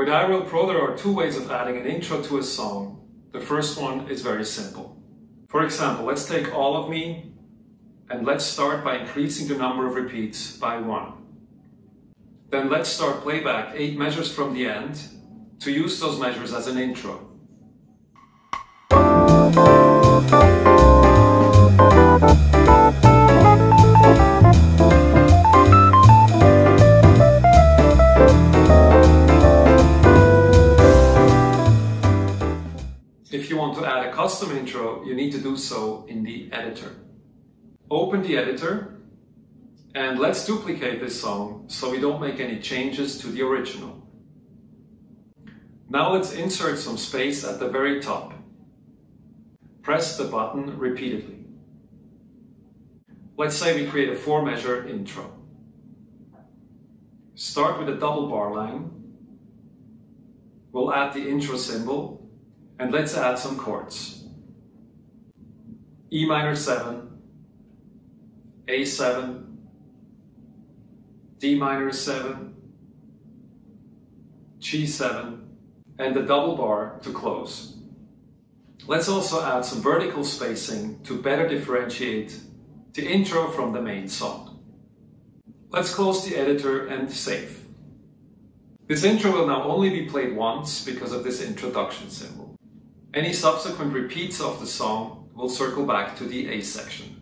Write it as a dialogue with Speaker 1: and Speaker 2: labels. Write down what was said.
Speaker 1: With iReal Pro there are two ways of adding an intro to a song. The first one is very simple. For example, let's take All of Me and let's start by increasing the number of repeats by one. Then let's start playback eight measures from the end to use those measures as an intro. If you want to add a custom intro, you need to do so in the editor. Open the editor and let's duplicate this song so we don't make any changes to the original. Now let's insert some space at the very top. Press the button repeatedly. Let's say we create a four measure intro. Start with a double bar line. We'll add the intro symbol and let's add some chords. E minor 7, A7, D minor 7, G7, and the double bar to close. Let's also add some vertical spacing to better differentiate the intro from the main song. Let's close the editor and save. This intro will now only be played once because of this introduction symbol. Any subsequent repeats of the song will circle back to the A section.